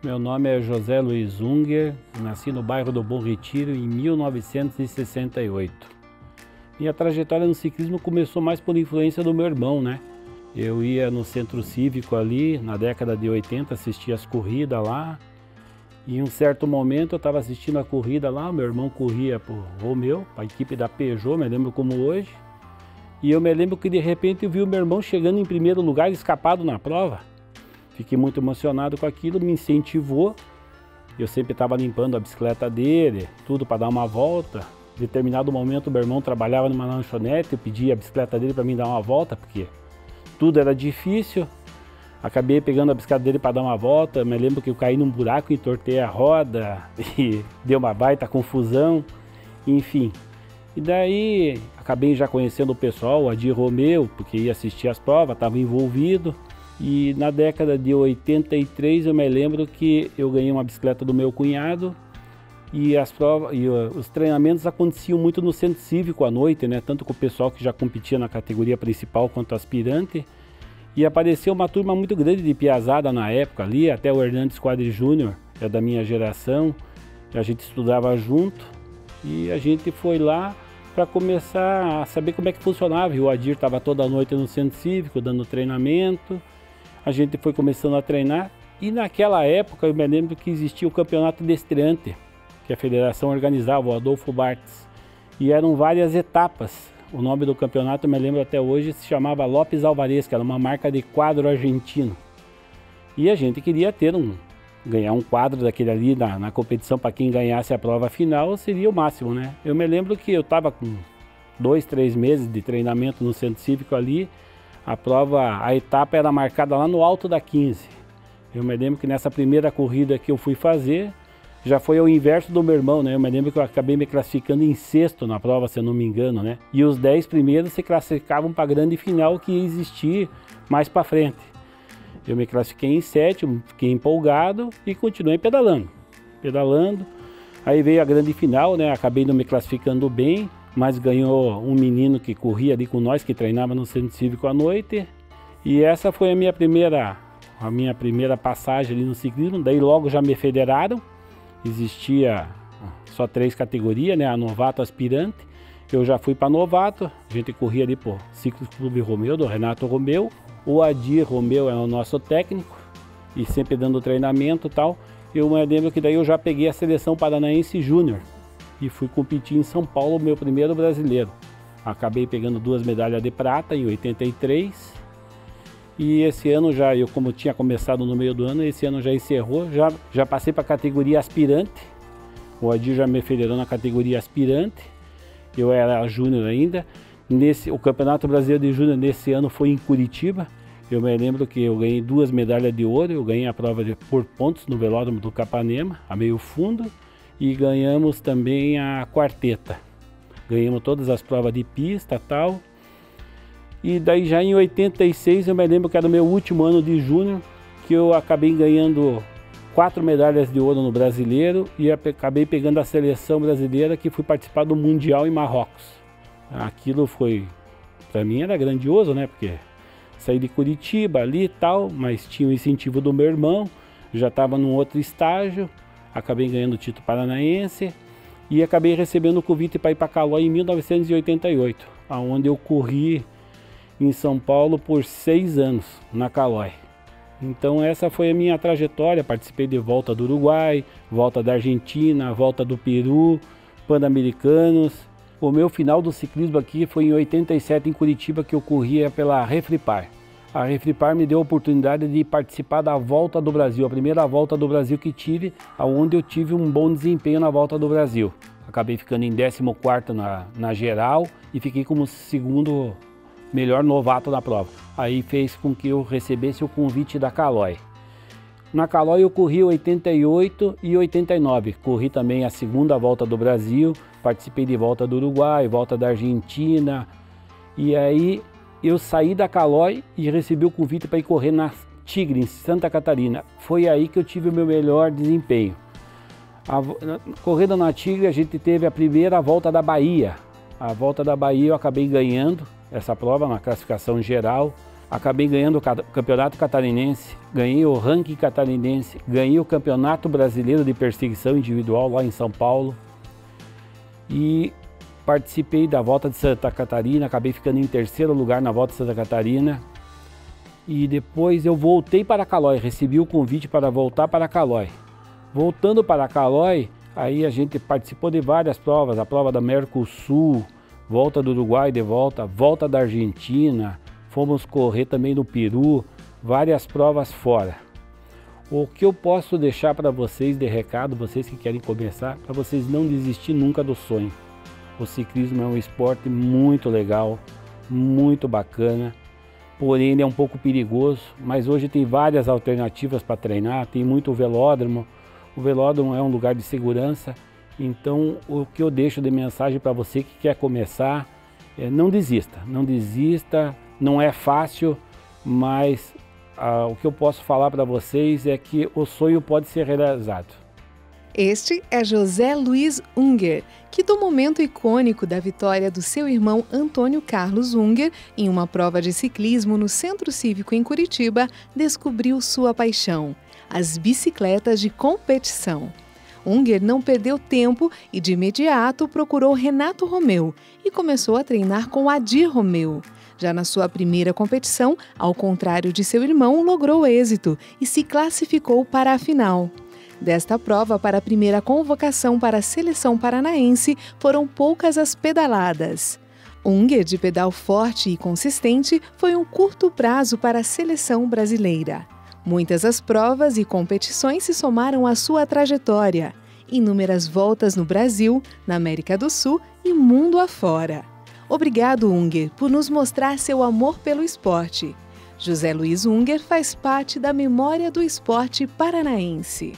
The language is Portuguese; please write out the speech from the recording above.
Meu nome é José Luiz Unger, nasci no bairro do Bom Retiro em 1968. Minha trajetória no ciclismo começou mais por influência do meu irmão, né? Eu ia no centro cívico ali, na década de 80, assistia as corridas lá. E em um certo momento eu estava assistindo a corrida lá, meu irmão corria por Romeu, a equipe da Peugeot, me lembro como hoje. E eu me lembro que de repente eu vi o meu irmão chegando em primeiro lugar, escapado na prova. Fiquei muito emocionado com aquilo, me incentivou. Eu sempre estava limpando a bicicleta dele, tudo para dar uma volta. Em determinado momento, meu irmão trabalhava numa lanchonete, eu pedi a bicicleta dele para mim dar uma volta, porque tudo era difícil. Acabei pegando a bicicleta dele para dar uma volta. Me lembro que eu caí num buraco e entortei a roda e deu uma baita confusão. Enfim. E daí acabei já conhecendo o pessoal, o Adir Romeu, porque ia assistir as provas, estava envolvido. E na década de 83 eu me lembro que eu ganhei uma bicicleta do meu cunhado e as provas e os treinamentos aconteciam muito no centro cívico à noite, né? Tanto com o pessoal que já competia na categoria principal quanto aspirante. E apareceu uma turma muito grande de piazada na época ali, até o Hernandes Quadri Júnior, é da minha geração. A gente estudava junto e a gente foi lá para começar a saber como é que funcionava. E o Adir estava toda noite no centro cívico dando treinamento a gente foi começando a treinar e naquela época eu me lembro que existia o campeonato de estreante, que a federação organizava, o Adolfo Bartz, e eram várias etapas. O nome do campeonato, eu me lembro até hoje, se chamava Lopes Alvarez, que era uma marca de quadro argentino. E a gente queria ter um, ganhar um quadro daquele ali na, na competição para quem ganhasse a prova final seria o máximo, né? Eu me lembro que eu estava com dois, três meses de treinamento no centro cívico ali a prova, a etapa era marcada lá no alto da 15. Eu me lembro que nessa primeira corrida que eu fui fazer, já foi ao inverso do meu irmão, né? Eu me lembro que eu acabei me classificando em sexto na prova, se eu não me engano, né? E os 10 primeiros se classificavam para a grande final que ia existir mais para frente. Eu me classifiquei em sétimo, fiquei empolgado e continuei pedalando. Pedalando. Aí veio a grande final, né? Acabei não me classificando bem mas ganhou um menino que corria ali com nós, que treinava no centro cívico à noite. E essa foi a minha primeira, a minha primeira passagem ali no ciclismo. Daí logo já me federaram. Existia só três categorias, né? A novato, aspirante. Eu já fui para novato. A gente corria ali por Ciclo Clube Romeu, do Renato Romeu. O Adir Romeu é o nosso técnico e sempre dando treinamento e tal. Eu me lembro que daí eu já peguei a seleção paranaense júnior e fui competir em São Paulo, meu primeiro brasileiro. Acabei pegando duas medalhas de prata em 83 e esse ano já, eu como tinha começado no meio do ano, esse ano já encerrou, já, já passei para a categoria aspirante. O Adir já me federou na categoria aspirante, eu era júnior ainda. Nesse, o Campeonato Brasileiro de Júnior nesse ano foi em Curitiba. Eu me lembro que eu ganhei duas medalhas de ouro, eu ganhei a prova de, por pontos no velódromo do Capanema, a meio fundo e ganhamos também a quarteta. Ganhamos todas as provas de pista tal. E daí já em 86 eu me lembro que era o meu último ano de júnior, que eu acabei ganhando quatro medalhas de ouro no brasileiro e acabei pegando a seleção brasileira que fui participar do Mundial em Marrocos. Aquilo foi, para mim era grandioso, né? Porque saí de Curitiba ali e tal, mas tinha o incentivo do meu irmão, já estava num outro estágio acabei ganhando o título paranaense e acabei recebendo o convite para ir para Calói em 1988, aonde eu corri em São Paulo por seis anos na Calói. Então essa foi a minha trajetória, participei de volta do Uruguai, volta da Argentina, volta do Peru, Pan-Americanos. O meu final do ciclismo aqui foi em 87 em Curitiba que eu corria pela Refripar a Refripar me deu a oportunidade de participar da Volta do Brasil, a primeira Volta do Brasil que tive, onde eu tive um bom desempenho na Volta do Brasil. Acabei ficando em 14 na, na geral e fiquei como segundo melhor novato da prova. Aí fez com que eu recebesse o convite da Caloi. Na Caloi eu corri 88 e 89. Corri também a segunda volta do Brasil, participei de volta do Uruguai, volta da Argentina. E aí eu saí da Calói e recebi o convite para ir correr na Tigre, em Santa Catarina. Foi aí que eu tive o meu melhor desempenho. A, correndo na Tigre, a gente teve a primeira volta da Bahia. A volta da Bahia eu acabei ganhando essa prova na classificação geral. acabei ganhando o campeonato catarinense, ganhei o ranking catarinense, ganhei o campeonato brasileiro de perseguição individual lá em São Paulo e participei da volta de Santa Catarina, acabei ficando em terceiro lugar na volta de Santa Catarina e depois eu voltei para Calói, recebi o convite para voltar para Calói. Voltando para Calói, aí a gente participou de várias provas, a prova da Mercosul, volta do Uruguai de volta, volta da Argentina, fomos correr também no Peru, várias provas fora. O que eu posso deixar para vocês de recado, vocês que querem começar, para vocês não desistir nunca do sonho. O ciclismo é um esporte muito legal, muito bacana porém ele é um pouco perigoso, mas hoje tem várias alternativas para treinar, tem muito velódromo, o velódromo é um lugar de segurança, então o que eu deixo de mensagem para você que quer começar, é não desista, não desista, não é fácil, mas ah, o que eu posso falar para vocês é que o sonho pode ser realizado. Este é José Luiz Unger, que do momento icônico da vitória do seu irmão Antônio Carlos Unger em uma prova de ciclismo no Centro Cívico em Curitiba, descobriu sua paixão: as bicicletas de competição. Unger não perdeu tempo e de imediato procurou Renato Romeu e começou a treinar com Adir Romeu. Já na sua primeira competição, ao contrário de seu irmão, logrou êxito e se classificou para a final. Desta prova, para a primeira convocação para a seleção paranaense, foram poucas as pedaladas. Unger, de pedal forte e consistente, foi um curto prazo para a seleção brasileira. Muitas as provas e competições se somaram à sua trajetória. Inúmeras voltas no Brasil, na América do Sul e mundo afora. Obrigado, Unger, por nos mostrar seu amor pelo esporte. José Luiz Unger faz parte da memória do esporte paranaense.